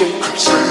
so crazy.